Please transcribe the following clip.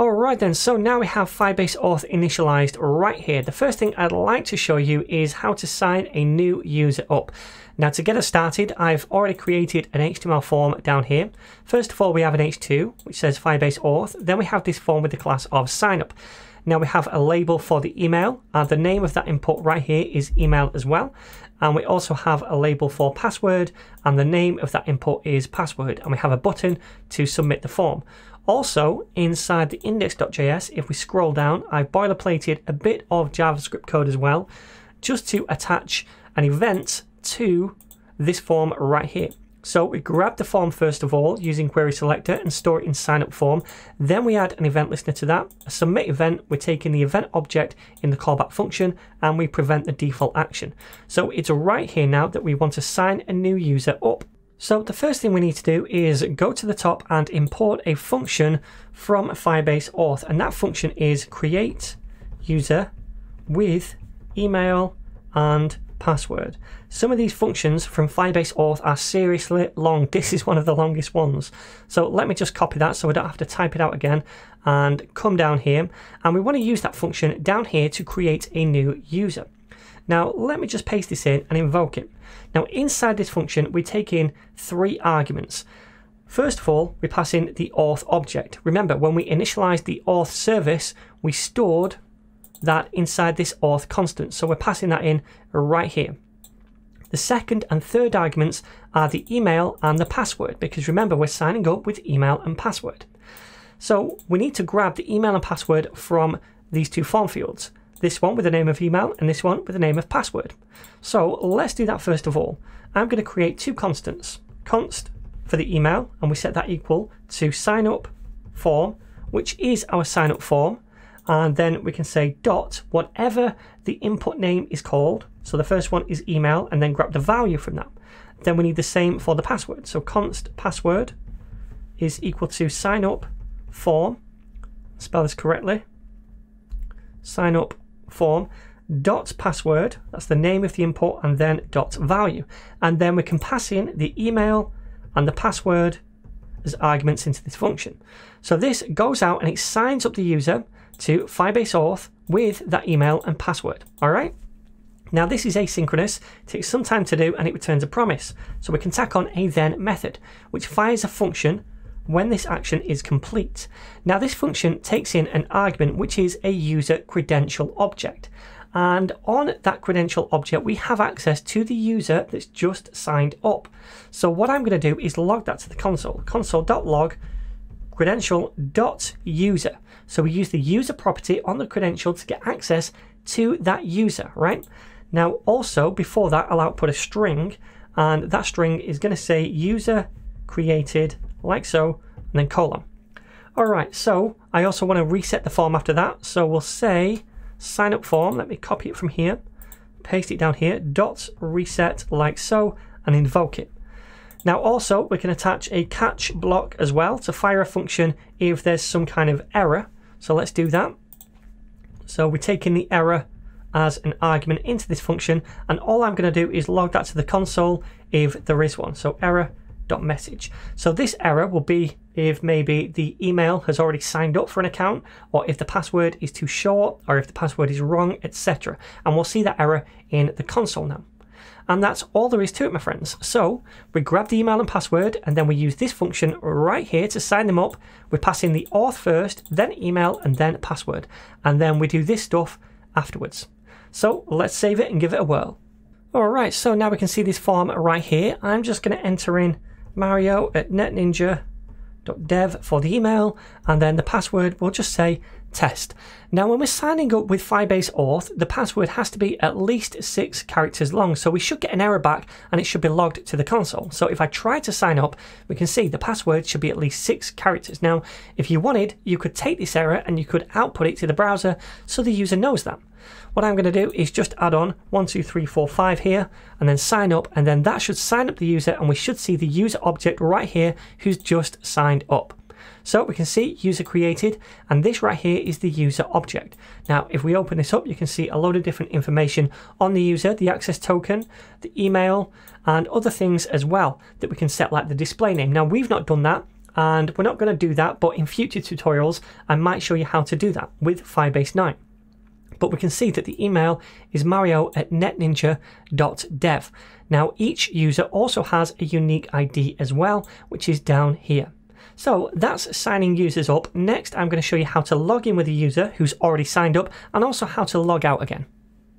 Alright then, so now we have Firebase Auth initialized right here. The first thing I'd like to show you is how to sign a new user up. Now to get us started, I've already created an HTML form down here. First of all, we have an H2, which says Firebase Auth. Then we have this form with the class of signup. Now we have a label for the email, and the name of that input right here is email as well. And we also have a label for password, and the name of that input is password. And we have a button to submit the form. Also, inside the index.js, if we scroll down, I've boilerplated a bit of JavaScript code as well, just to attach an event to this form right here. So we grab the form first of all using query selector and store it in signup form. Then we add an event listener to that, a submit event, we're taking the event object in the callback function and we prevent the default action. So it's right here now that we want to sign a new user up. So the first thing we need to do is go to the top and import a function from Firebase Auth, and that function is create user with email and password. Some of these functions from Firebase Auth are seriously long. This is one of the longest ones. So let me just copy that so I don't have to type it out again and come down here. And we want to use that function down here to create a new user. Now let me just paste this in and invoke it. Now inside this function, we take in three arguments. First of all, we pass in the auth object. Remember, when we initialized the auth service, we stored that inside this auth constant. So we're passing that in right here. The second and third arguments are the email and the password, because remember, we're signing up with email and password. So we need to grab the email and password from these two form fields this one with the name of email and this one with the name of password. So let's do that first of all. I'm going to create two constants. Const for the email, and we set that equal to sign up form, which is our sign up form. And then we can say dot whatever the input name is called. So the first one is email, and then grab the value from that. Then we need the same for the password. So const password is equal to sign up form. Spell this correctly. Sign up form dot password, that's the name of the import, and then dot value. And then we can pass in the email and the password as arguments into this function. So this goes out and it signs up the user to Firebase Auth with that email and password. All right. Now this is asynchronous, takes some time to do and it returns a promise. So we can tack on a then method, which fires a function when this action is complete. Now this function takes in an argument which is a user credential object. And on that credential object, we have access to the user that's just signed up. So what I'm going to do is log that to the console, console.log credential.user. So we use the user property on the credential to get access to that user, right? Now also before that, I'll output a string and that string is going to say user created like so, and then colon. Alright, so I also want to reset the form after that. So we'll say sign up form. Let me copy it from here, paste it down here, dot reset like so, and invoke it. Now also we can attach a catch block as well to fire a function if there's some kind of error. So let's do that. So we're taking the error as an argument into this function and all I'm going to do is log that to the console if there is one. So error message. So this error will be if maybe the email has already signed up for an account or if the password is too short or if the password is wrong, etc. And we'll see that error in the console now. And that's all there is to it, my friends. So we grab the email and password, and then we use this function right here to sign them up. We pass in the auth first, then email, and then password. And then we do this stuff afterwards. So let's save it and give it a whirl. Alright, so now we can see this form right here. I'm just going to enter in mario at netninja.dev for the email, and then the password will just say test. Now, when we're signing up with Firebase Auth, the password has to be at least six characters long, so we should get an error back and it should be logged to the console. So if I try to sign up, we can see the password should be at least six characters. Now, if you wanted, you could take this error and you could output it to the browser so the user knows that. What I'm going to do is just add on 1, 2, 3, 4, 5 here and then sign up and then that should sign up the user and we should see the user object right here who's just signed up. So we can see user created and this right here is the user object. Now if we open this up you can see a load of different information on the user, the access token, the email and other things as well that we can set like the display name. Now we've not done that And we're not going to do that, but in future tutorials, I might show you how to do that with Firebase 9 but we can see that the email is mario at netninja.dev. Now each user also has a unique ID as well, which is down here. So that's signing users up. Next, I'm going to show you how to log in with a user who's already signed up and also how to log out again.